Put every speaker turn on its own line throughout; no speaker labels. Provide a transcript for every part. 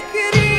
could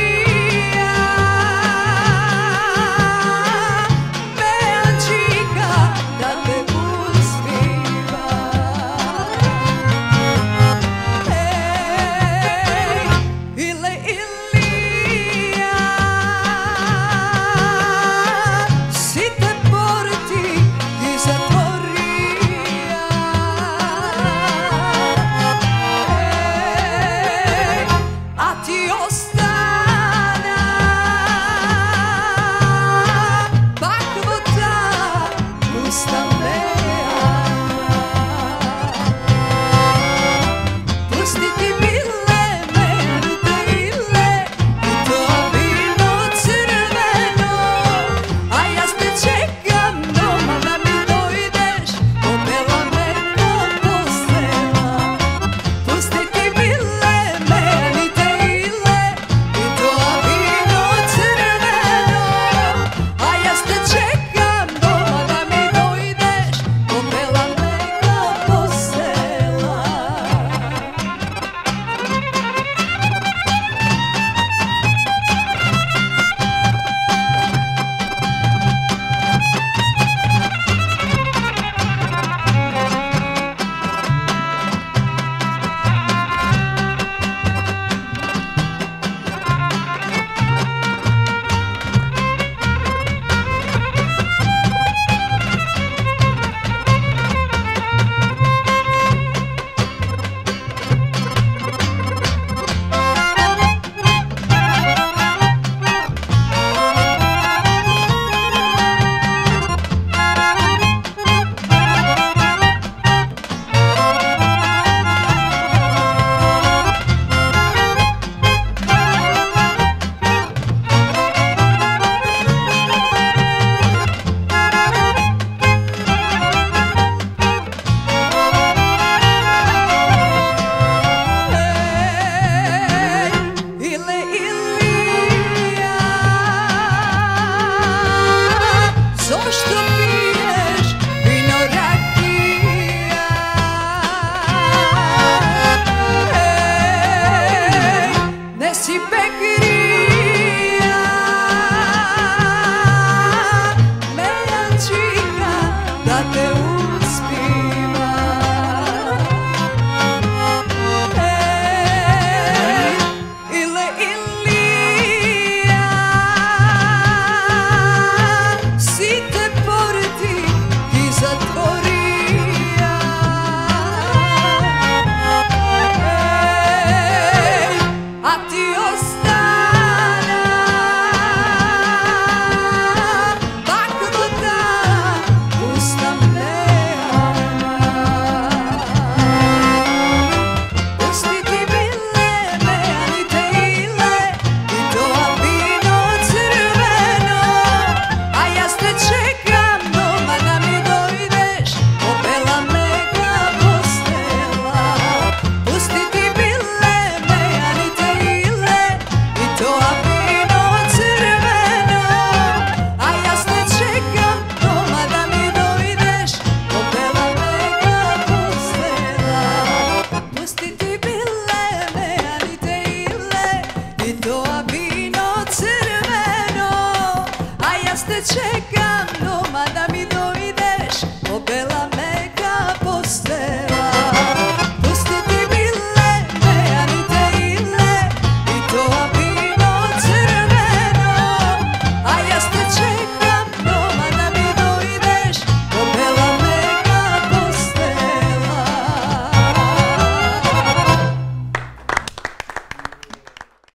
your step.